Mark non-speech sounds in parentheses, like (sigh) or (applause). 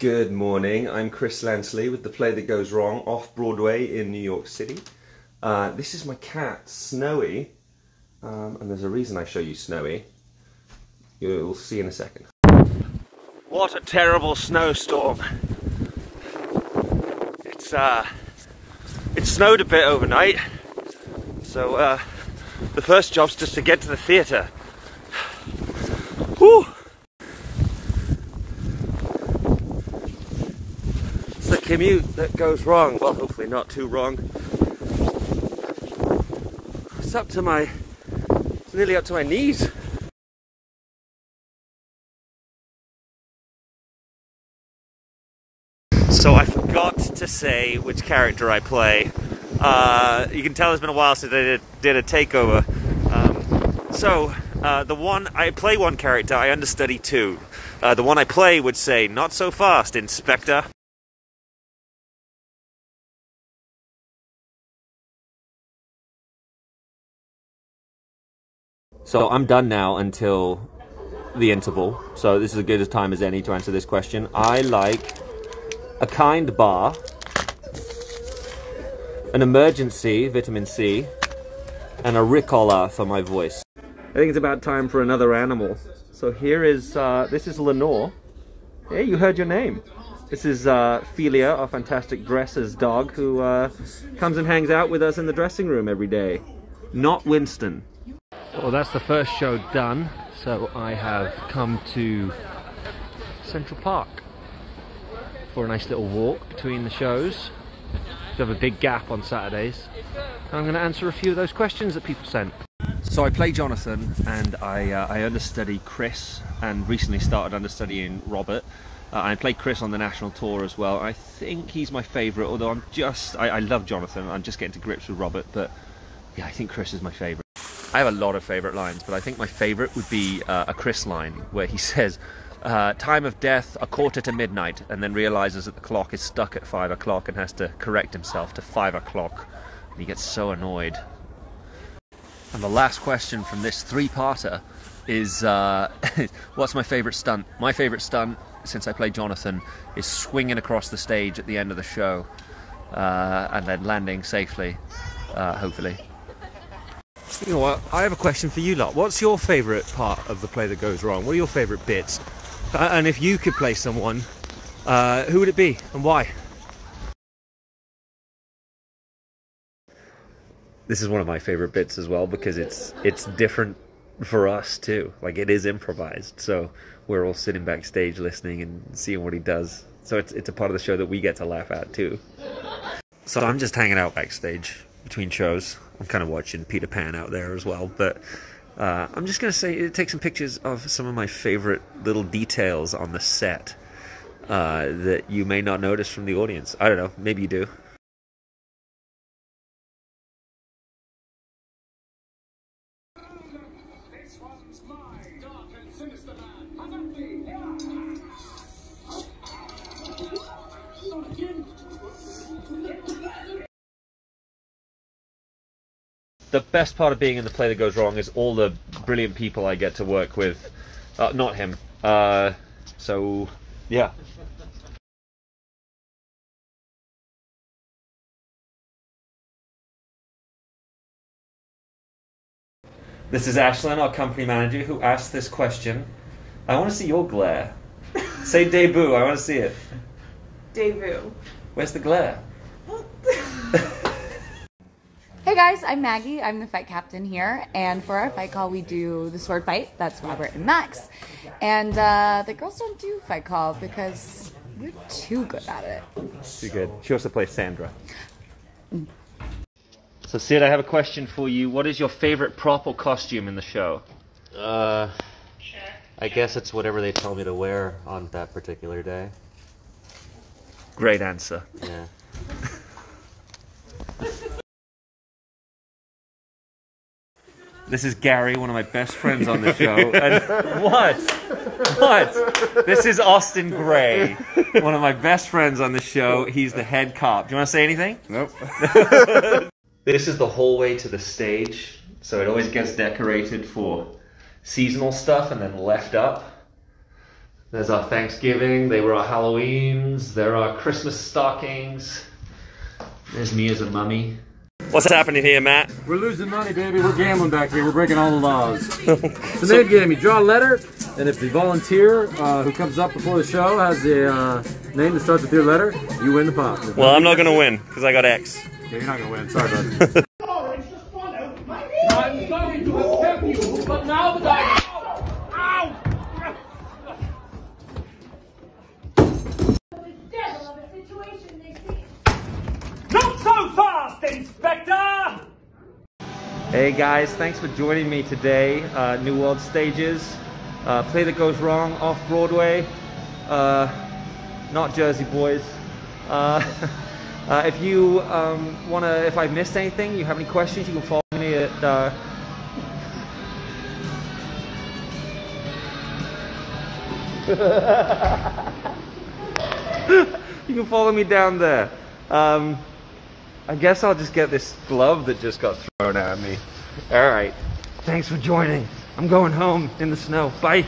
Good morning. I'm Chris Lancey with the play that goes wrong off Broadway in New York City. Uh, this is my cat, Snowy, um, and there's a reason I show you Snowy. You'll see in a second. What a terrible snowstorm! It's uh, it snowed a bit overnight, so uh, the first job's just to get to the theatre. Whew! It's the commute that goes wrong. Well, hopefully not too wrong. It's up to my, it's nearly up to my knees. So I forgot to say which character I play. Uh, you can tell it's been a while since I did, did a takeover. Um, so uh, the one I play one character, I understudy two. Uh, the one I play would say, "Not so fast, Inspector." So I'm done now until the interval. So this is as good a time as any to answer this question. I like a kind bar, an emergency vitamin C, and a Ricola for my voice. I think it's about time for another animal. So here is, uh, this is Lenore. Hey, you heard your name. This is uh, Felia, our fantastic dresser's dog, who uh, comes and hangs out with us in the dressing room every day. Not Winston. Well, that's the first show done. So I have come to Central Park for a nice little walk between the shows. We have a big gap on Saturdays. I'm going to answer a few of those questions that people sent. So I play Jonathan and I, uh, I understudy Chris and recently started understudying Robert. Uh, I play Chris on the national tour as well. I think he's my favourite, although I'm just, I, I love Jonathan. I'm just getting to grips with Robert, but yeah, I think Chris is my favourite. I have a lot of favourite lines, but I think my favourite would be uh, a Chris line where he (laughs) says, uh, time of death, a quarter to midnight, and then realizes that the clock is stuck at five o'clock and has to correct himself to five o'clock. And he gets so annoyed. And the last question from this three-parter is, uh, (laughs) what's my favourite stunt? My favourite stunt, since I play Jonathan, is swinging across the stage at the end of the show, uh, and then landing safely, uh, hopefully. You know what? I have a question for you lot. What's your favourite part of the play that goes wrong? What are your favourite bits? Uh, and if you could play someone, uh, who would it be and why? This is one of my favourite bits as well because it's it's different for us too. Like it is improvised, so we're all sitting backstage listening and seeing what he does. So it's it's a part of the show that we get to laugh at too. So I'm just hanging out backstage between shows. I'm kind of watching Peter Pan out there as well, but uh, I'm just gonna say take some pictures of some of my favorite little details on the set uh, that you may not notice from the audience. I don't know, maybe you do. The best part of being in the play that goes wrong is all the brilliant people I get to work with. Uh, not him. Uh, so, yeah. This is Ashlyn, our company manager, who asked this question. I want to see your glare. (laughs) Say debut, I want to see it. Debut. Where's the glare? (laughs) Hey guys, I'm Maggie. I'm the fight captain here, and for our fight call, we do the sword fight. That's Robert and Max, and uh, the girls don't do fight call because we're too good at it. Too good. She also plays Sandra. So Sid, I have a question for you. What is your favorite prop or costume in the show? Uh, I guess it's whatever they tell me to wear on that particular day. Great answer. Yeah. This is Gary, one of my best friends on the show. (laughs) And what? What? This is Austin Gray, one of my best friends on the show. He's the head cop. Do you want to say anything? Nope. (laughs) This is the hallway to the stage, so it always gets decorated for seasonal stuff and then left up. There's our Thanksgiving. They were our Halloweens. There are Christmas stockings. There's me as a mummy. What's happening here, Matt? We're losing money, baby. We're gambling back here. We're breaking all the laws. it's a name game. You draw a letter, and if the volunteer uh, who comes up before the show has the uh, name that starts with your letter, you win the pot. If Well, I'm not gonna win because I got X. Yeah, you're not gonna win. Sorry, bud. (laughs) I'm sorry to have kept you, but now that I... Hey guys, thanks for joining me today. Uh, New World Stages, uh, Play That Goes Wrong off Broadway, uh, not Jersey Boys. Uh, (laughs) uh, if you um, want to, if I've missed anything, you have any questions, you can follow me at. Uh, (laughs) you can follow me down there. Um, I guess I'll just get this glove that just got thrown at me. All right. Thanks for joining. I'm going home in the snow. Bye.